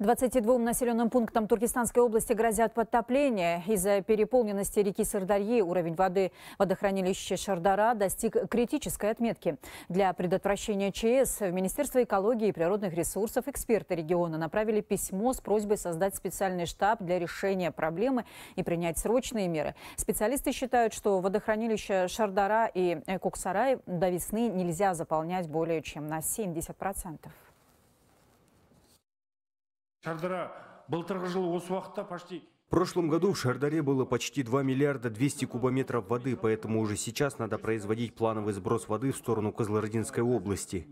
22 населенным пунктам Туркестанской области грозят подтопления. Из-за переполненности реки Сырдарьи уровень воды водохранилища Шардара достиг критической отметки. Для предотвращения ЧС в Министерство экологии и природных ресурсов эксперты региона направили письмо с просьбой создать специальный штаб для решения проблемы и принять срочные меры. Специалисты считают, что водохранилище Шардара и Коксарай до весны нельзя заполнять более чем на 70%. Шардара былтырғы жылы осы уақытта почти В прошлом году в Шардаре было почти 2 миллиарда 200 кубометров воды, поэтому уже сейчас надо производить плановый сброс воды в сторону Козлородинской области.